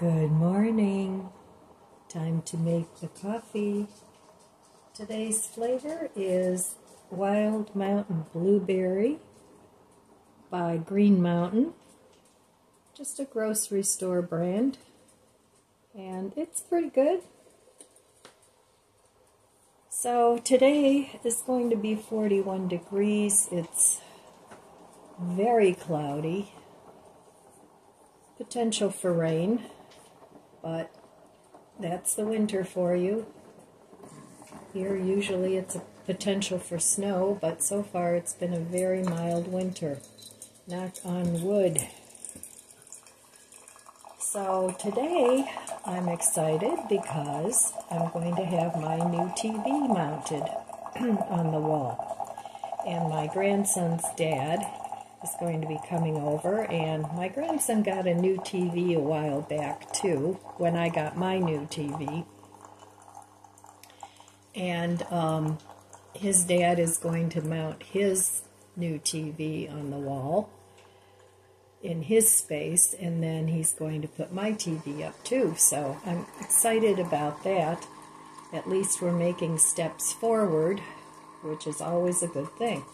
Good morning. Time to make the coffee. Today's flavor is Wild Mountain Blueberry by Green Mountain. Just a grocery store brand. And it's pretty good. So today is going to be 41 degrees. It's very cloudy. Potential for rain but that's the winter for you. Here, usually it's a potential for snow, but so far it's been a very mild winter. Knock on wood. So today I'm excited because I'm going to have my new TV mounted on the wall. And my grandson's dad is going to be coming over, and my grandson got a new TV a while back too, when I got my new TV. And um, his dad is going to mount his new TV on the wall in his space, and then he's going to put my TV up too. So I'm excited about that. At least we're making steps forward, which is always a good thing.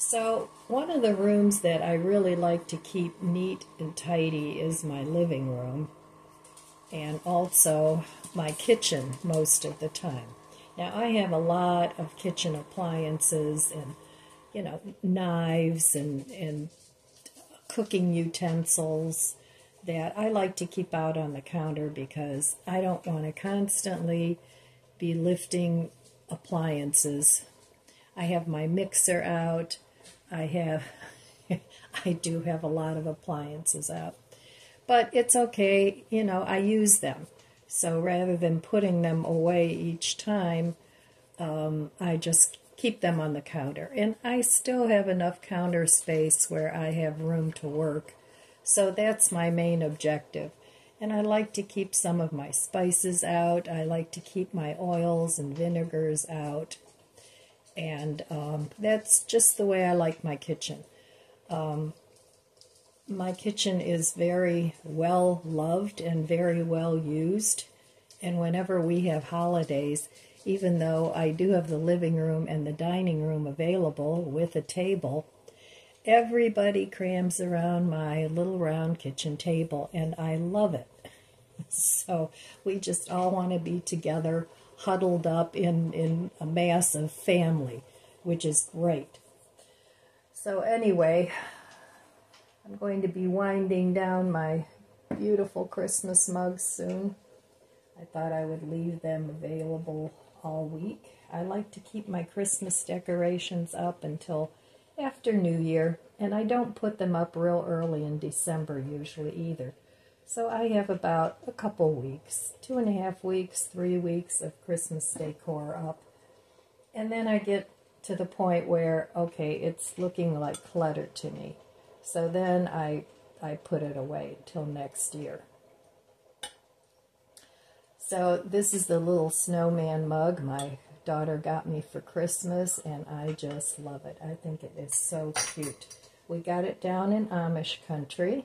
So, one of the rooms that I really like to keep neat and tidy is my living room and also my kitchen most of the time. Now, I have a lot of kitchen appliances and, you know, knives and, and cooking utensils that I like to keep out on the counter because I don't want to constantly be lifting appliances. I have my mixer out. I have, I do have a lot of appliances out. But it's okay, you know, I use them. So rather than putting them away each time, um, I just keep them on the counter. And I still have enough counter space where I have room to work. So that's my main objective. And I like to keep some of my spices out. I like to keep my oils and vinegars out and um, that's just the way I like my kitchen. Um, my kitchen is very well loved and very well used, and whenever we have holidays, even though I do have the living room and the dining room available with a table, everybody crams around my little round kitchen table, and I love it. So we just all want to be together huddled up in, in a mass of family, which is great. So anyway, I'm going to be winding down my beautiful Christmas mugs soon. I thought I would leave them available all week. I like to keep my Christmas decorations up until after New Year, and I don't put them up real early in December usually either. So I have about a couple weeks, two and a half weeks, three weeks of Christmas decor up. And then I get to the point where, okay, it's looking like clutter to me. So then I, I put it away till next year. So this is the little snowman mug my daughter got me for Christmas, and I just love it. I think it is so cute. We got it down in Amish country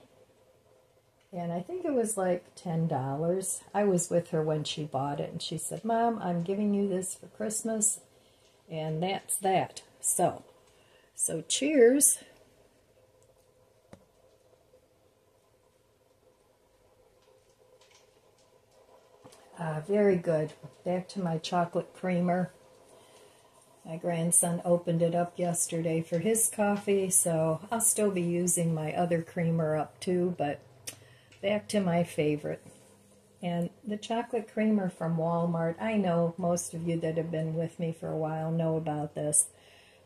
and I think it was like $10. I was with her when she bought it, and she said, Mom, I'm giving you this for Christmas, and that's that. So, so cheers. Ah, very good. Back to my chocolate creamer. My grandson opened it up yesterday for his coffee, so I'll still be using my other creamer up too, but back to my favorite. And the chocolate creamer from Walmart, I know most of you that have been with me for a while know about this,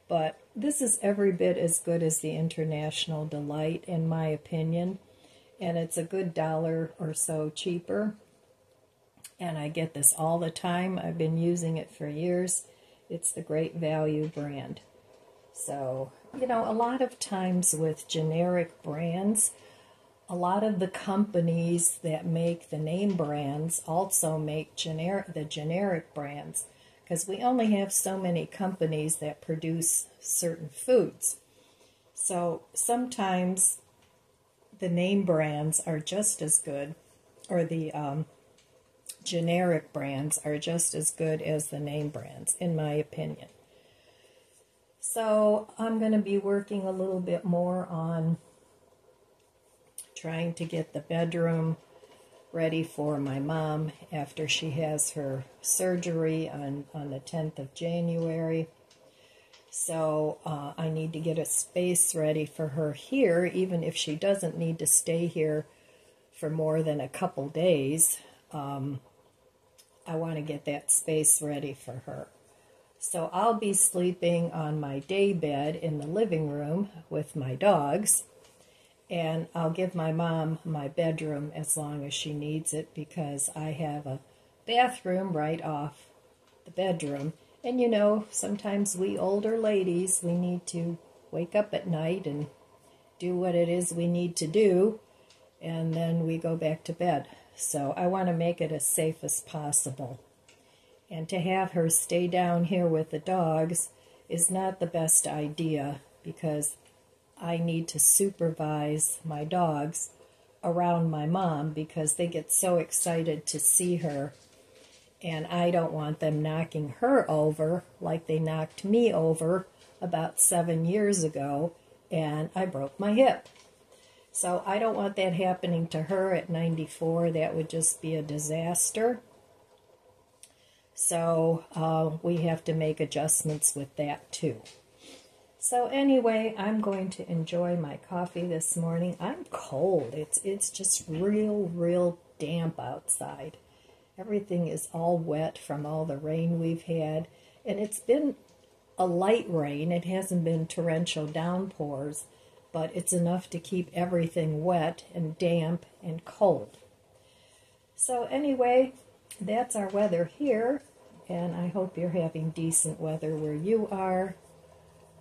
but this is every bit as good as the International Delight, in my opinion. And it's a good dollar or so cheaper. And I get this all the time. I've been using it for years. It's the Great Value brand. So, you know, a lot of times with generic brands, a lot of the companies that make the name brands also make generic the generic brands because we only have so many companies that produce certain foods. So sometimes the name brands are just as good or the um, generic brands are just as good as the name brands, in my opinion. So I'm going to be working a little bit more on trying to get the bedroom ready for my mom after she has her surgery on, on the 10th of January. So uh, I need to get a space ready for her here, even if she doesn't need to stay here for more than a couple days. Um, I want to get that space ready for her. So I'll be sleeping on my day bed in the living room with my dogs. And I'll give my mom my bedroom as long as she needs it because I have a bathroom right off the bedroom. And you know, sometimes we older ladies, we need to wake up at night and do what it is we need to do, and then we go back to bed. So I want to make it as safe as possible. And to have her stay down here with the dogs is not the best idea because I need to supervise my dogs around my mom because they get so excited to see her. And I don't want them knocking her over like they knocked me over about seven years ago and I broke my hip. So I don't want that happening to her at 94. That would just be a disaster. So uh, we have to make adjustments with that too. So anyway, I'm going to enjoy my coffee this morning. I'm cold. It's it's just real real damp outside. Everything is all wet from all the rain we've had, and it's been a light rain. It hasn't been torrential downpours, but it's enough to keep everything wet and damp and cold. So anyway, that's our weather here, and I hope you're having decent weather where you are.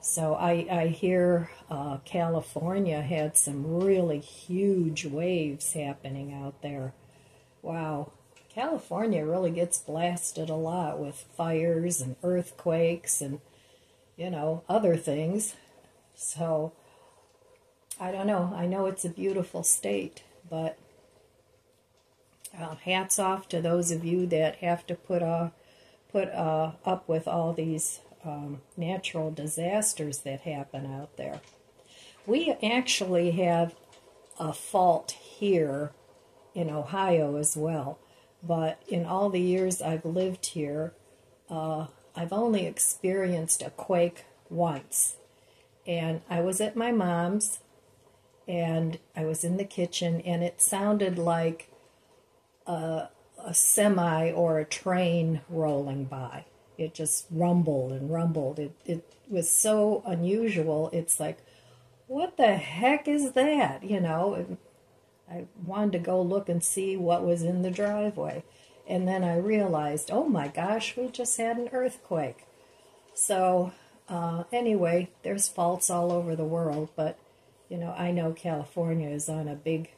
So I, I hear uh, California had some really huge waves happening out there. Wow, California really gets blasted a lot with fires and earthquakes and, you know, other things. So I don't know. I know it's a beautiful state, but uh, hats off to those of you that have to put uh, put uh, up with all these um, natural disasters that happen out there. We actually have a fault here in Ohio as well, but in all the years I've lived here, uh, I've only experienced a quake once. And I was at my mom's, and I was in the kitchen, and it sounded like a, a semi or a train rolling by. It just rumbled and rumbled. It, it was so unusual. It's like, what the heck is that? You know, I wanted to go look and see what was in the driveway. And then I realized, oh my gosh, we just had an earthquake. So, uh, anyway, there's faults all over the world, but, you know, I know California is on a big,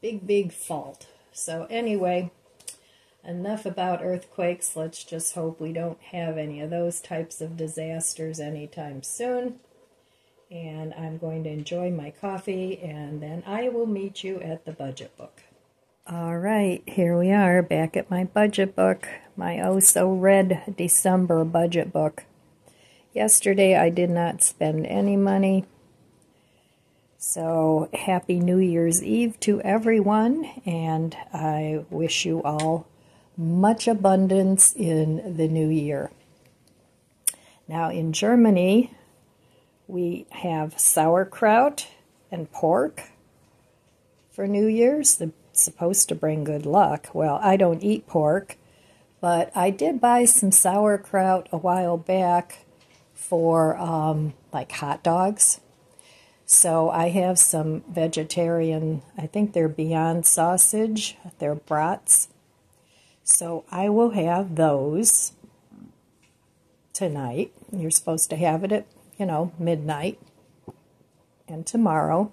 big, big fault. So, anyway, enough about earthquakes. Let's just hope we don't have any of those types of disasters anytime soon. And I'm going to enjoy my coffee, and then I will meet you at the budget book. All right, here we are back at my budget book, my oh so red December budget book. Yesterday I did not spend any money. So, happy New Year's Eve to everyone, and I wish you all much abundance in the new year. Now, in Germany, we have sauerkraut and pork for New Year's. It's supposed to bring good luck. Well, I don't eat pork, but I did buy some sauerkraut a while back for um, like hot dogs. So I have some vegetarian, I think they're Beyond Sausage, they're brats. So I will have those tonight. You're supposed to have it at, you know, midnight and tomorrow.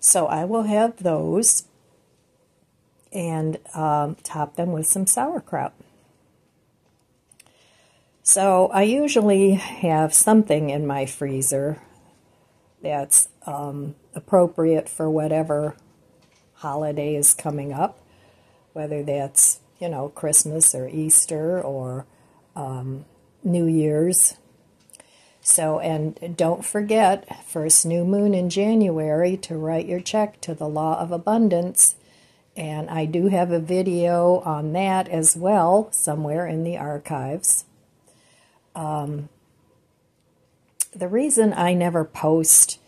So I will have those and um, top them with some sauerkraut. So I usually have something in my freezer that's um, appropriate for whatever holiday is coming up. whether that's, you know, Christmas or Easter or um, New Year's. So, and don't forget, first new moon in January to write your check to the Law of Abundance. And I do have a video on that as well, somewhere in the archives. Um, the reason I never post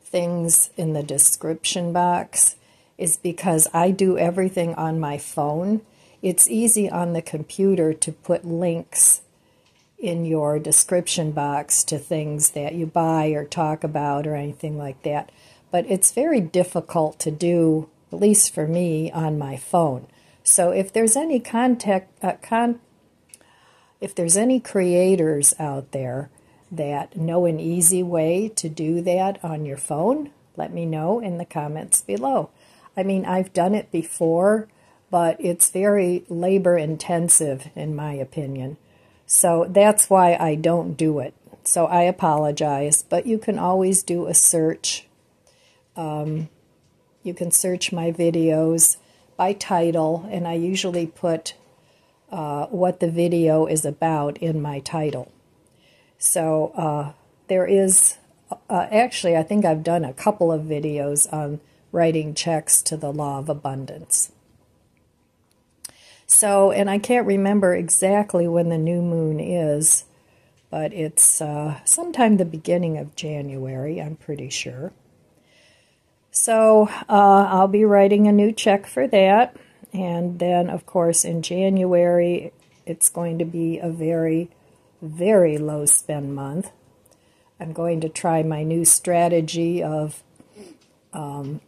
things in the description box is because I do everything on my phone. It's easy on the computer to put links in your description box to things that you buy or talk about or anything like that. But it's very difficult to do, at least for me, on my phone. So if there's any contact, uh, con- if there's any creators out there that know an easy way to do that on your phone, let me know in the comments below. I mean, I've done it before, but it's very labor intensive, in my opinion. So that's why I don't do it. So I apologize, but you can always do a search. Um, you can search my videos by title, and I usually put uh, what the video is about in my title. So uh, there is, uh, actually, I think I've done a couple of videos on writing checks to the law of abundance. So, and I can't remember exactly when the new moon is, but it's uh, sometime the beginning of January, I'm pretty sure. So, uh, I'll be writing a new check for that. And then, of course, in January, it's going to be a very, very low spend month. I'm going to try my new strategy of um,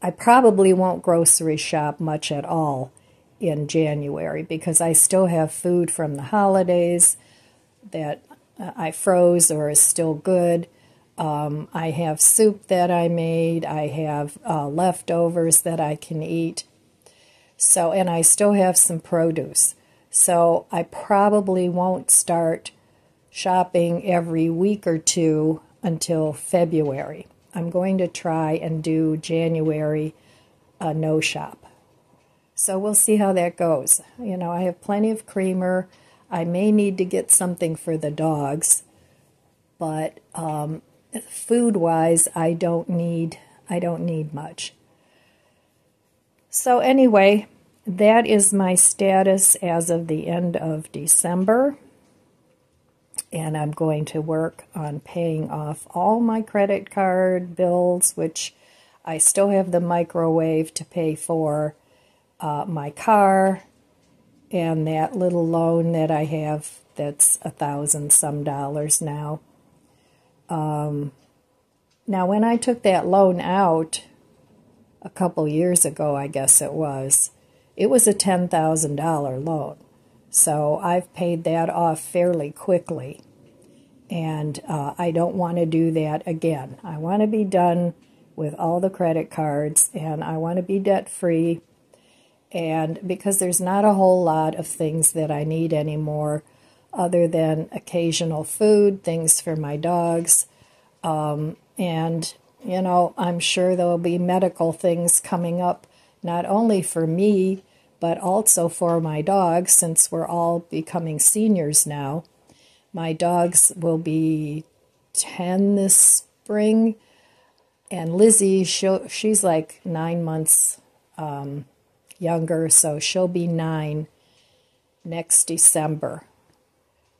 I probably won't grocery shop much at all in January because I still have food from the holidays that I froze or is still good. Um, I have soup that I made. I have uh, leftovers that I can eat. So, and I still have some produce. So, I probably won't start shopping every week or two until February. I'm going to try and do January uh, no shop. So we'll see how that goes. You know, I have plenty of creamer. I may need to get something for the dogs, but um, food-wise, I don't need I don't need much. So anyway, that is my status as of the end of December. And I'm going to work on paying off all my credit card bills, which I still have the microwave to pay for uh, my car and that little loan that I have that's a thousand some dollars now. Um, now, when I took that loan out a couple years ago, I guess it was, it was a $10,000 loan. So I've paid that off fairly quickly. And uh, I don't want to do that again. I want to be done with all the credit cards and I want to be debt free and because there's not a whole lot of things that I need anymore other than occasional food, things for my dogs, um, and you know, I'm sure there'll be medical things coming up, not only for me, but also for my dogs, since we're all becoming seniors now. My dogs will be 10 this spring, and Lizzie, she's like nine months um, younger, so she'll be nine next December.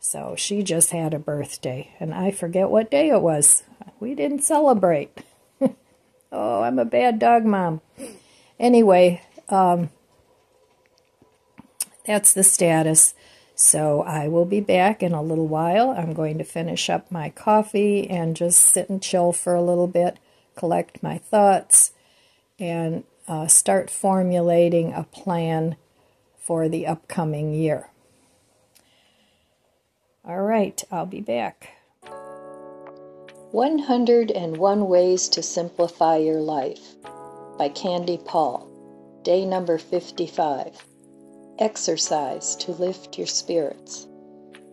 So she just had a birthday, and I forget what day it was. We didn't celebrate. oh, I'm a bad dog mom. Anyway, um, that's the status. So I will be back in a little while. I'm going to finish up my coffee and just sit and chill for a little bit, collect my thoughts, and uh, start formulating a plan for the upcoming year. All right, I'll be back. 101 Ways to Simplify Your Life by Candy Paul. Day number 55. Exercise to lift your spirits.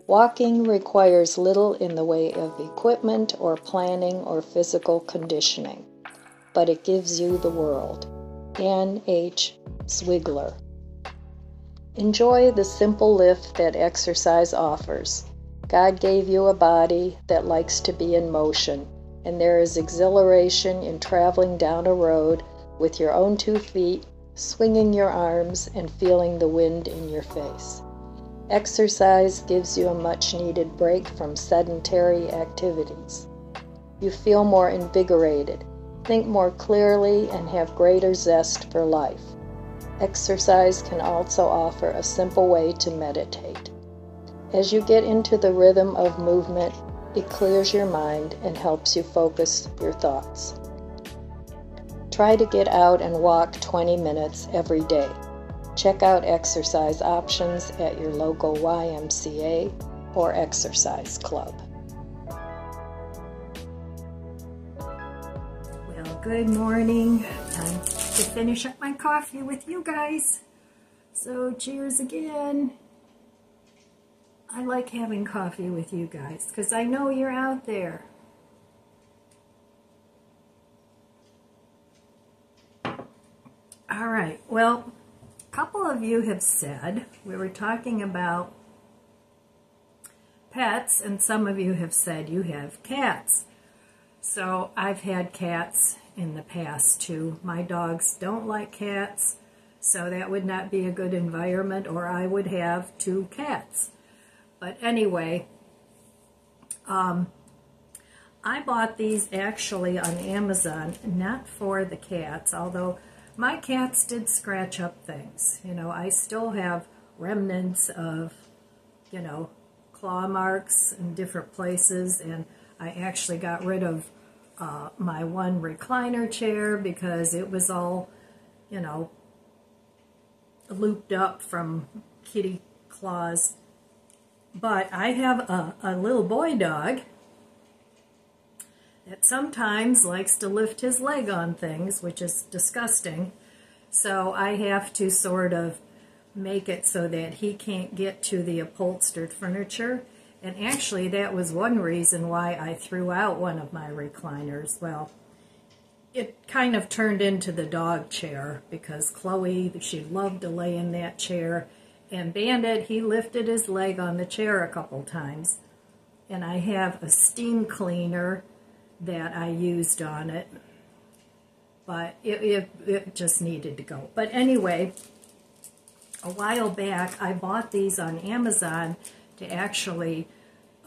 Walking requires little in the way of equipment or planning or physical conditioning, but it gives you the world. N. H. Zwigler. Enjoy the simple lift that exercise offers. God gave you a body that likes to be in motion, and there is exhilaration in traveling down a road with your own two feet, swinging your arms, and feeling the wind in your face. Exercise gives you a much needed break from sedentary activities. You feel more invigorated, think more clearly, and have greater zest for life. Exercise can also offer a simple way to meditate. As you get into the rhythm of movement, it clears your mind and helps you focus your thoughts. Try to get out and walk 20 minutes every day. Check out exercise options at your local YMCA or exercise club. Good morning. Time to finish up my coffee with you guys. So, cheers again. I like having coffee with you guys because I know you're out there. All right, well, a couple of you have said, we were talking about pets, and some of you have said you have cats. So I've had cats in the past too. My dogs don't like cats, so that would not be a good environment, or I would have two cats. But anyway, um, I bought these actually on Amazon, not for the cats, although my cats did scratch up things. You know, I still have remnants of, you know, claw marks in different places, and I actually got rid of uh, my one recliner chair because it was all, you know, looped up from kitty claws but I have a, a little boy dog that sometimes likes to lift his leg on things, which is disgusting. So I have to sort of make it so that he can't get to the upholstered furniture. And actually, that was one reason why I threw out one of my recliners. Well, it kind of turned into the dog chair because Chloe, she loved to lay in that chair and Bandit, he lifted his leg on the chair a couple times. And I have a steam cleaner that I used on it. But it, it, it just needed to go. But anyway, a while back, I bought these on Amazon to actually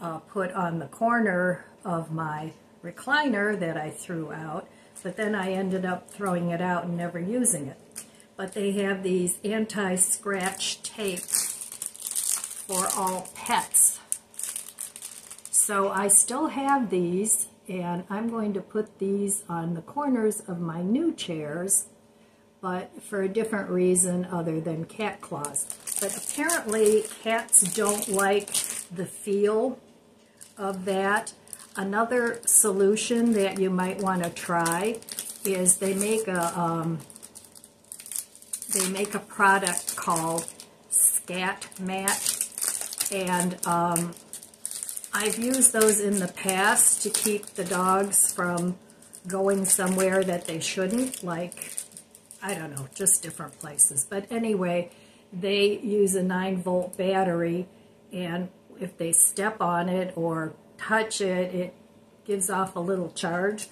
uh, put on the corner of my recliner that I threw out. But then I ended up throwing it out and never using it but they have these anti-scratch tape for all pets. So I still have these, and I'm going to put these on the corners of my new chairs, but for a different reason other than cat claws. But apparently cats don't like the feel of that. Another solution that you might want to try is they make a um, they make a product called Scat Mat, and um, I've used those in the past to keep the dogs from going somewhere that they shouldn't, like, I don't know, just different places. But anyway, they use a 9-volt battery, and if they step on it or touch it, it gives off a little charge.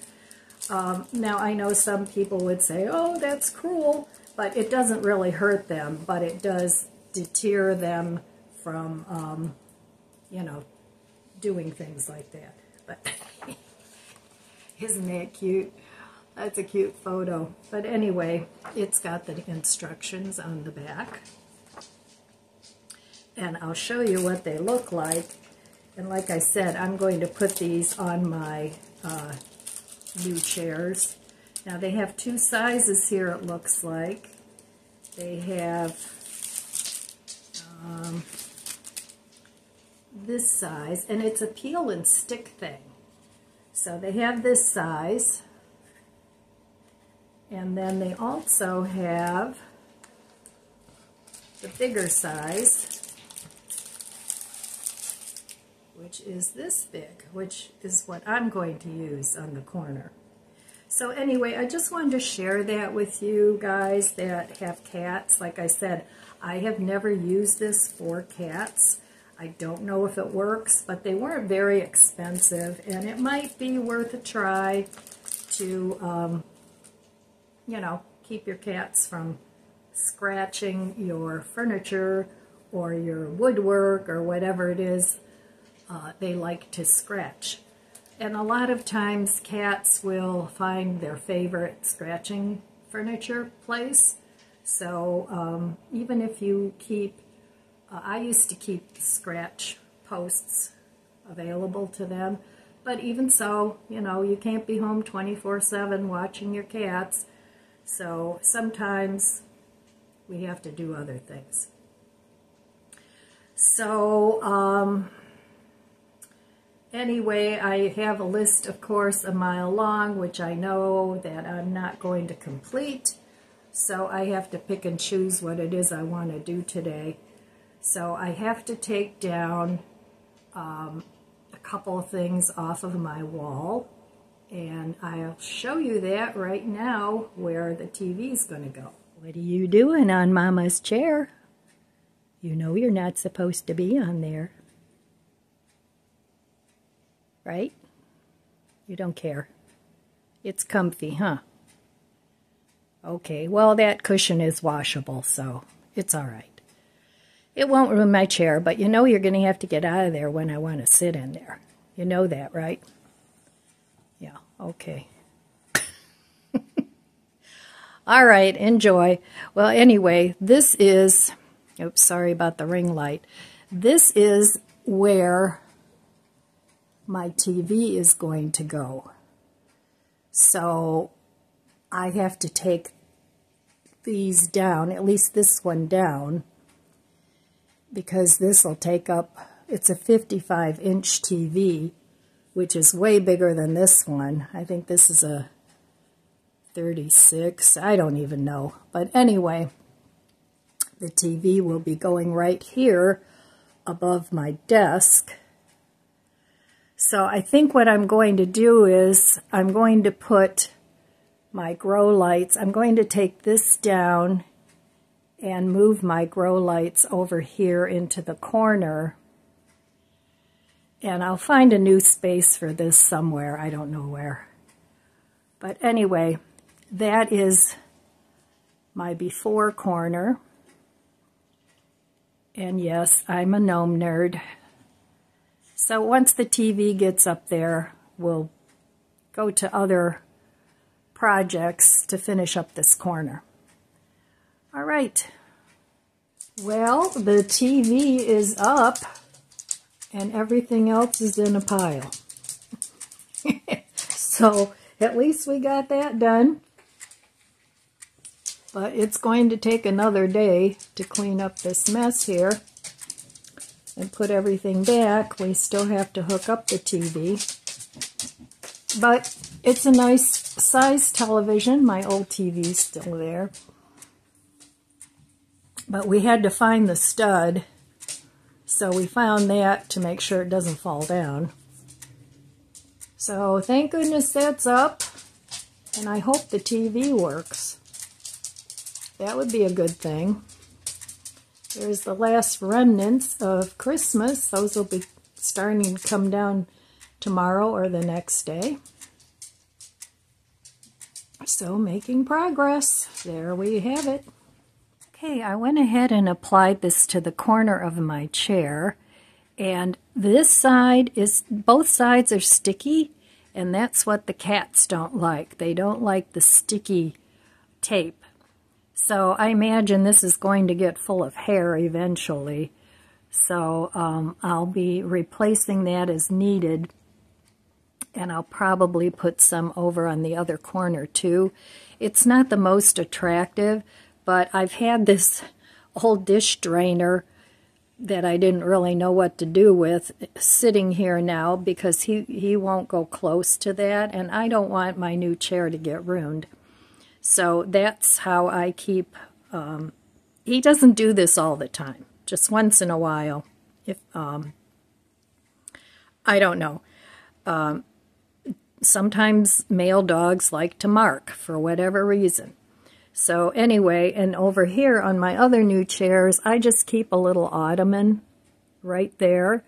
Um, now, I know some people would say, oh, that's cruel, but it doesn't really hurt them, but it does deter them from, um, you know, doing things like that. But isn't that cute? That's a cute photo. But anyway, it's got the instructions on the back. And I'll show you what they look like. And like I said, I'm going to put these on my uh, new chairs. Now they have two sizes here it looks like. They have um, this size, and it's a peel and stick thing. So they have this size, and then they also have the bigger size, which is this big, which is what I'm going to use on the corner. So anyway, I just wanted to share that with you guys that have cats. Like I said, I have never used this for cats. I don't know if it works, but they weren't very expensive, and it might be worth a try to, um, you know, keep your cats from scratching your furniture or your woodwork or whatever it is uh, they like to scratch. And a lot of times cats will find their favorite scratching furniture place. So um, even if you keep, uh, I used to keep scratch posts available to them. But even so, you know, you can't be home 24-7 watching your cats. So sometimes we have to do other things. So, um, anyway, I have a list, of course, a mile long, which I know that I'm not going to complete. So I have to pick and choose what it is I want to do today. So I have to take down um, a couple of things off of my wall. And I'll show you that right now where the TV is going to go. What are you doing on Mama's chair? You know you're not supposed to be on there right? You don't care. It's comfy, huh? Okay, well, that cushion is washable, so it's all right. It won't ruin my chair, but you know you're going to have to get out of there when I want to sit in there. You know that, right? Yeah, okay. all right, enjoy. Well, anyway, this is, oops, sorry about the ring light. This is where my TV is going to go. So I have to take these down, at least this one down, because this will take up, it's a 55 inch TV, which is way bigger than this one. I think this is a 36, I don't even know. But anyway, the TV will be going right here above my desk so I think what I'm going to do is I'm going to put my grow lights, I'm going to take this down and move my grow lights over here into the corner. And I'll find a new space for this somewhere. I don't know where. But anyway, that is my before corner. And yes, I'm a gnome nerd. So once the TV gets up there, we'll go to other projects to finish up this corner. All right. Well, the TV is up and everything else is in a pile. so at least we got that done. But it's going to take another day to clean up this mess here and put everything back, we still have to hook up the TV. But it's a nice size television. My old TV's still there. But we had to find the stud, so we found that to make sure it doesn't fall down. So thank goodness that's up, and I hope the TV works. That would be a good thing. There's the last remnants of Christmas. Those will be starting to come down tomorrow or the next day. So making progress. There we have it. Okay, I went ahead and applied this to the corner of my chair. And this side is, both sides are sticky, and that's what the cats don't like. They don't like the sticky tape. So I imagine this is going to get full of hair eventually. So um, I'll be replacing that as needed. And I'll probably put some over on the other corner too. It's not the most attractive, but I've had this old dish drainer that I didn't really know what to do with sitting here now because he, he won't go close to that. And I don't want my new chair to get ruined. So that's how I keep, um, he doesn't do this all the time, just once in a while. If um, I don't know. Um, sometimes male dogs like to mark for whatever reason. So anyway, and over here on my other new chairs, I just keep a little ottoman right there.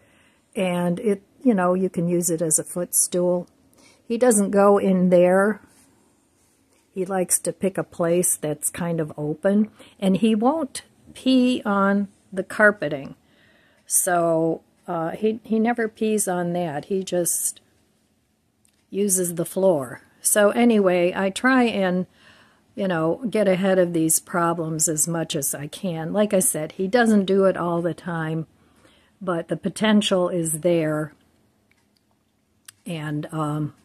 And it, you know, you can use it as a footstool. He doesn't go in there. He likes to pick a place that's kind of open. And he won't pee on the carpeting. So uh, he, he never pees on that. He just uses the floor. So anyway, I try and you know, get ahead of these problems as much as I can. Like I said, he doesn't do it all the time, but the potential is there. And um,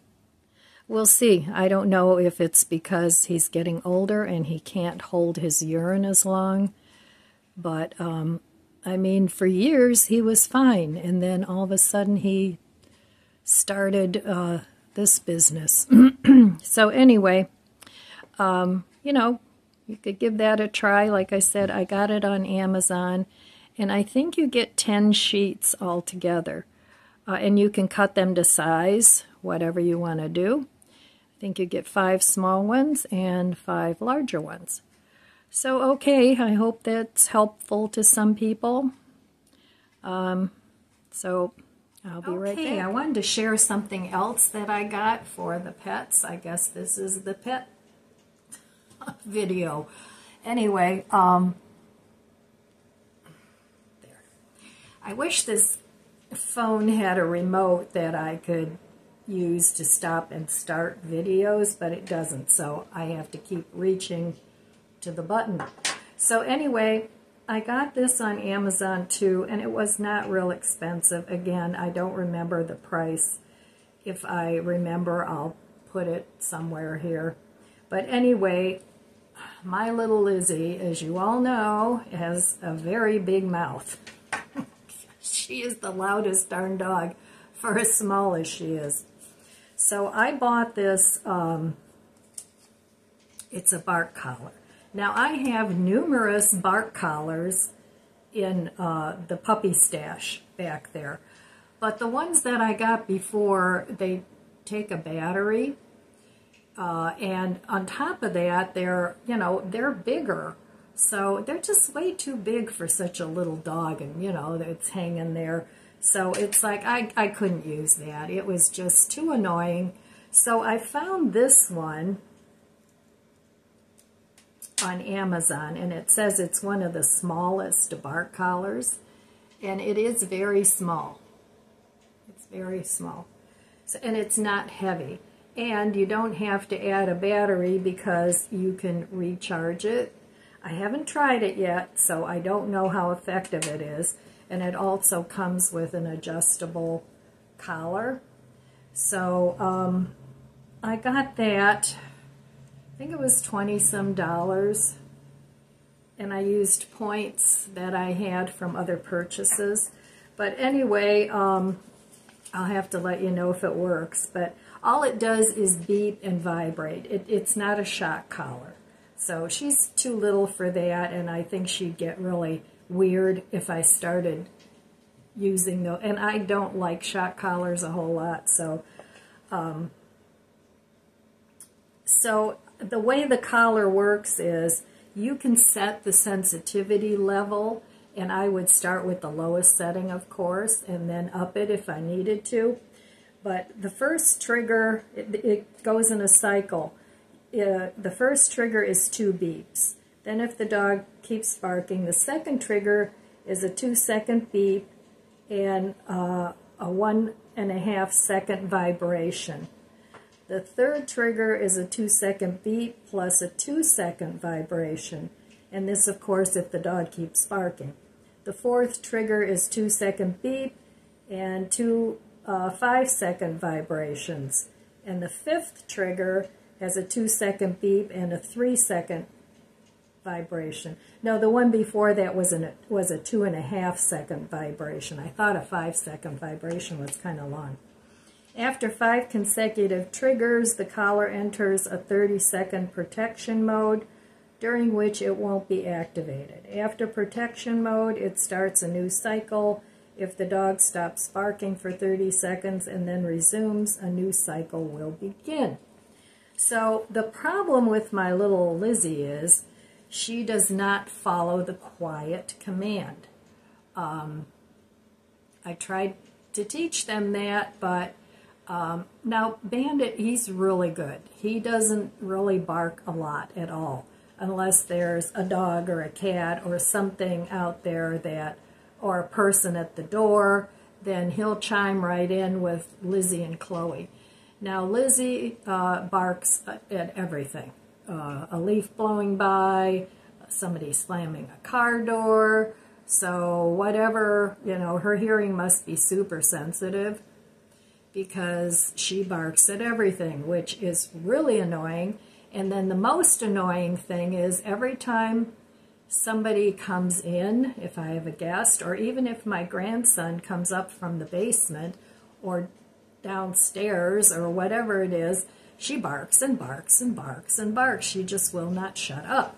we'll see. I don't know if it's because he's getting older and he can't hold his urine as long. But, um, I mean, for years he was fine. And then all of a sudden he started uh, this business. so anyway, um, you know, you could give that a try. Like I said, I got it on Amazon, and I think you get 10 sheets altogether. Uh, and you can cut them to size, whatever you want to do. Think you get five small ones and five larger ones. So, okay, I hope that's helpful to some people. Um, so, I'll be okay, right back. I wanted to share something else that I got for the pets. I guess this is the pet video. Anyway, um, there. I wish this phone had a remote that I could use to stop and start videos, but it doesn't, so I have to keep reaching to the button. So anyway, I got this on Amazon too, and it was not real expensive. Again, I don't remember the price. If I remember, I'll put it somewhere here. But anyway, my little Lizzie, as you all know, has a very big mouth. she is the loudest darn dog for as small as she is. So I bought this, um, it's a bark collar. Now I have numerous bark collars in uh, the puppy stash back there. But the ones that I got before, they take a battery uh, and on top of that, they're, you know, they're bigger. So they're just way too big for such a little dog and, you know, it's hanging there. So it's like, I, I couldn't use that. It was just too annoying. So I found this one on Amazon and it says it's one of the smallest bark collars and it is very small. It's very small. So, and it's not heavy. And you don't have to add a battery because you can recharge it. I haven't tried it yet, so I don't know how effective it is. And it also comes with an adjustable collar. So um, I got that, I think it was 20 some dollars. And I used points that I had from other purchases. But anyway, um, I'll have to let you know if it works. But all it does is beep and vibrate. It, it's not a shock collar. So she's too little for that, and I think she'd get really weird if I started using those. And I don't like shock collars a whole lot, so... Um, so the way the collar works is you can set the sensitivity level, and I would start with the lowest setting, of course, and then up it if I needed to. But the first trigger, it, it goes in a cycle. Uh, the first trigger is two beeps. Then if the dog keeps barking, the second trigger is a two second beep and uh, a one and a half second vibration. The third trigger is a two second beep plus a two second vibration. And this, of course, if the dog keeps barking. The fourth trigger is two second beep and two uh, five second vibrations. And the fifth trigger has a two second beep and a three second vibration. No, the one before that was, an, was a two and a half second vibration. I thought a five second vibration was kind of long. After five consecutive triggers, the collar enters a 30 second protection mode during which it won't be activated. After protection mode, it starts a new cycle If the dog stops barking for 30 seconds and then resumes, a new cycle will begin. So the problem with my little Lizzie is she does not follow the quiet command. Um, I tried to teach them that, but um, now Bandit, he's really good. He doesn't really bark a lot at all, unless there's a dog or a cat or something out there that, or a person at the door, then he'll chime right in with Lizzie and Chloe. Now Lizzie uh, barks at everything. Uh, a leaf blowing by, somebody slamming a car door, so whatever, you know, her hearing must be super sensitive because she barks at everything, which is really annoying. And then the most annoying thing is every time somebody comes in, if I have a guest, or even if my grandson comes up from the basement or downstairs or whatever it is, she barks and barks and barks and barks. She just will not shut up.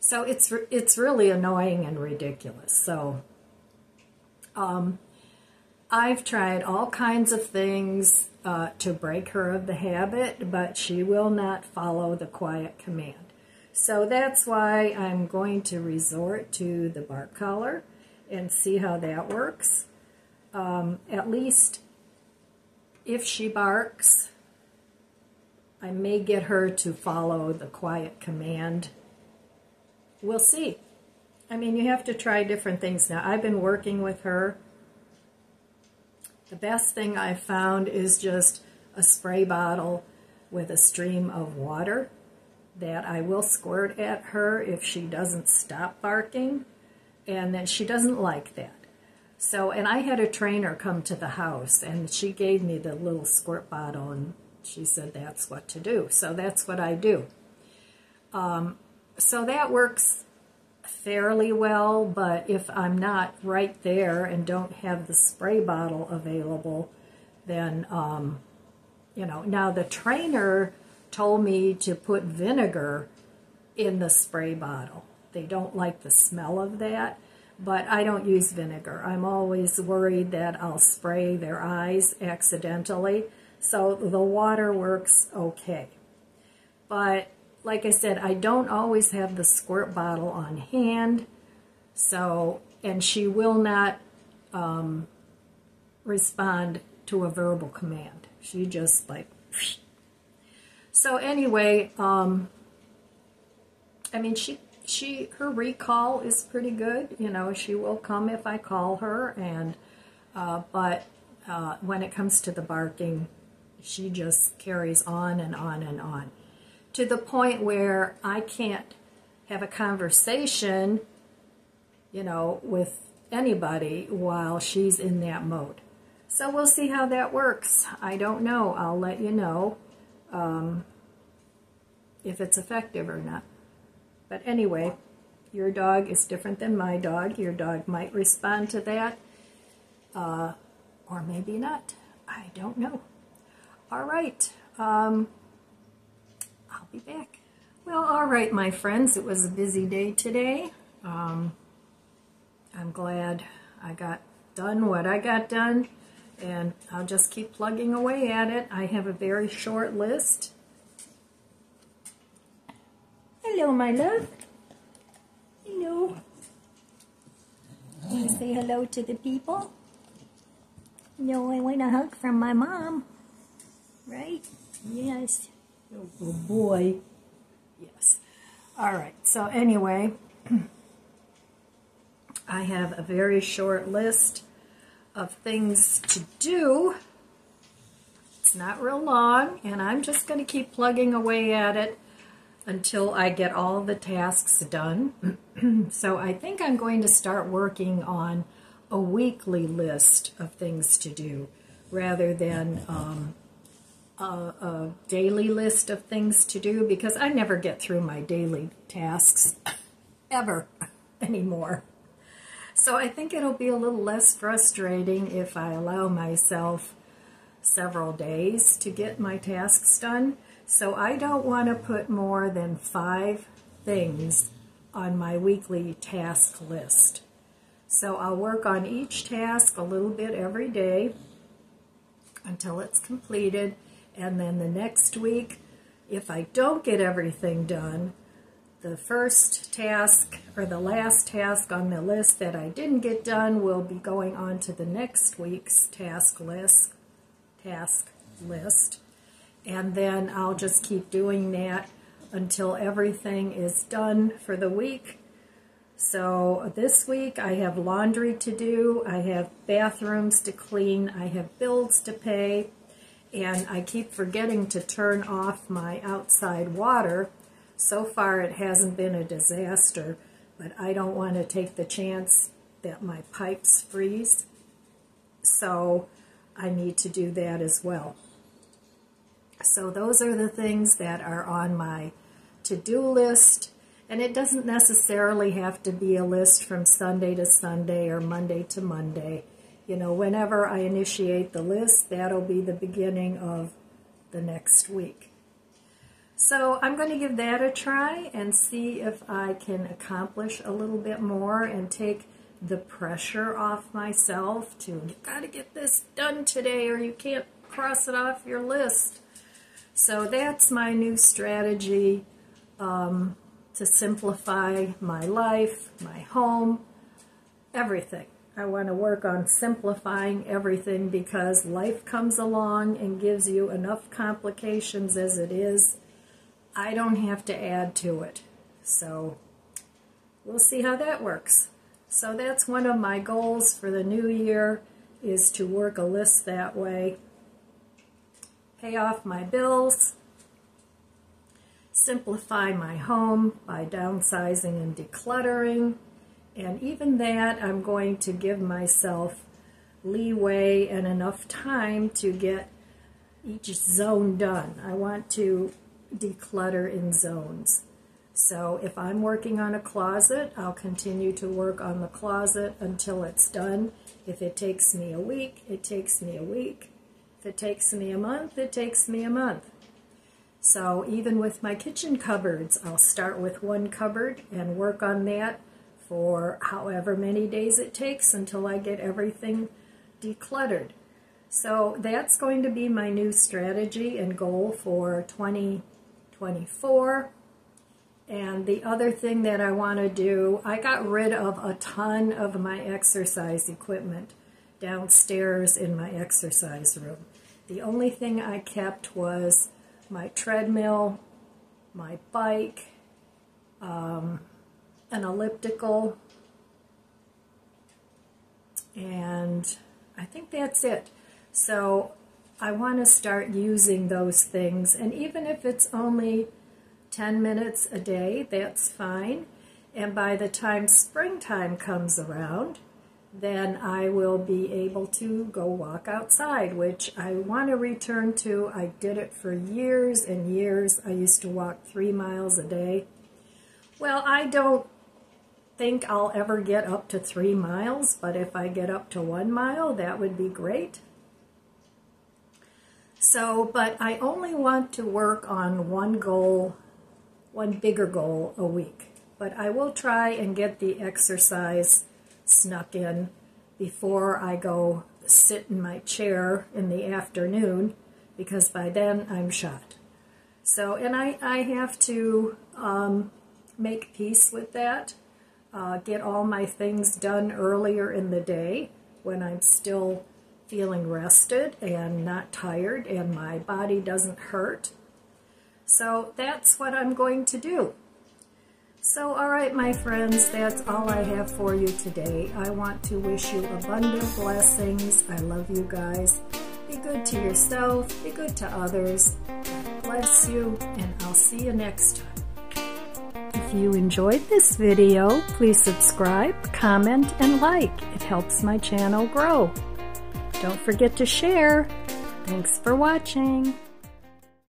So it's it's really annoying and ridiculous. So um, I've tried all kinds of things uh, to break her of the habit, but she will not follow the quiet command. So that's why I'm going to resort to the bark collar and see how that works. Um, at least if she barks, I may get her to follow the quiet command we'll see. I mean, you have to try different things now. I've been working with her. The best thing I've found is just a spray bottle with a stream of water that I will squirt at her if she doesn't stop barking, and then she doesn't like that. So, and I had a trainer come to the house, and she gave me the little squirt bottle, and she said that's what to do. So that's what I do. Um, so that works fairly well, but if I'm not right there and don't have the spray bottle available, then, um, you know, now the trainer told me to put vinegar in the spray bottle. They don't like the smell of that, but I don't use vinegar. I'm always worried that I'll spray their eyes accidentally, so the water works okay. But like I said, I don't always have the squirt bottle on hand. So, and she will not um, respond to a verbal command. She just like, so anyway, um, I mean, she, she, her recall is pretty good. You know, she will come if I call her and, uh, but uh, when it comes to the barking, she just carries on and on and on to the point where I can't have a conversation, you know, with anybody while she's in that mode. So we'll see how that works. I don't know. I'll let you know um, if it's effective or not. But anyway, your dog is different than my dog. Your dog might respond to that, uh, or maybe not. I don't know. All right. Um, I'll be back. Well, all right, my friends, it was a busy day today. Um, I'm glad I got done what I got done, and I'll just keep plugging away at it. I have a very short list. Hello, my love. Hello. Want to say hello to the people? No, I want a hug from my mom. Right? Yes. Oh, boy. Yes. All right. So anyway, I have a very short list of things to do. It's not real long, and I'm just going to keep plugging away at it until I get all the tasks done. so I think I'm going to start working on a weekly list of things to do rather than um, a, a daily list of things to do because I never get through my daily tasks ever anymore. So I think it'll be a little less frustrating if I allow myself several days to get my tasks done. So I don't want to put more than five things on my weekly task list. So I'll work on each task a little bit every day until it's completed. And then the next week, if I don't get everything done, the first task or the last task on the list that I didn't get done will be going on to the next week's task list. Task list. And then I'll just keep doing that until everything is done for the week. So this week I have laundry to do, I have bathrooms to clean, I have bills to pay, and I keep forgetting to turn off my outside water so far, it hasn't been a disaster, but I don't want to take the chance that my pipes freeze. So I need to do that as well. So those are the things that are on my to-do list. And it doesn't necessarily have to be a list from Sunday to Sunday or Monday to Monday. You know, whenever I initiate the list, that'll be the beginning of the next week. So I'm going to give that a try and see if I can accomplish a little bit more and take the pressure off myself to, you got to get this done today or you can't cross it off your list. So that's my new strategy um, to simplify my life, my home, everything. I want to work on simplifying everything because life comes along and gives you enough complications as it is I don't have to add to it. So we'll see how that works. So that's one of my goals for the new year is to work a list that way. Pay off my bills, simplify my home by downsizing and decluttering, and even that I'm going to give myself leeway and enough time to get each zone done. I want to declutter in zones. So if I'm working on a closet, I'll continue to work on the closet until it's done. If it takes me a week, it takes me a week. If it takes me a month, it takes me a month. So even with my kitchen cupboards, I'll start with one cupboard and work on that for however many days it takes until I get everything decluttered. So that's going to be my new strategy and goal for 2024. And the other thing that I want to do, I got rid of a ton of my exercise equipment downstairs in my exercise room. The only thing I kept was my treadmill, my bike, um, an elliptical, and I think that's it. So I want to start using those things. And even if it's only 10 minutes a day, that's fine. And by the time springtime comes around, then I will be able to go walk outside, which I want to return to. I did it for years and years. I used to walk three miles a day. Well, I don't think I'll ever get up to three miles, but if I get up to one mile, that would be great. So, but I only want to work on one goal, one bigger goal a week. But I will try and get the exercise snuck in before I go sit in my chair in the afternoon because by then I'm shot. So, and I, I have to um, make peace with that, uh, get all my things done earlier in the day when I'm still feeling rested and not tired and my body doesn't hurt. So that's what I'm going to do. So, all right, my friends, that's all I have for you today. I want to wish you abundant blessings. I love you guys. Be good to yourself, be good to others. God bless you, and I'll see you next time. If you enjoyed this video, please subscribe, comment, and like. It helps my channel grow. Don't forget to share. Thanks for watching.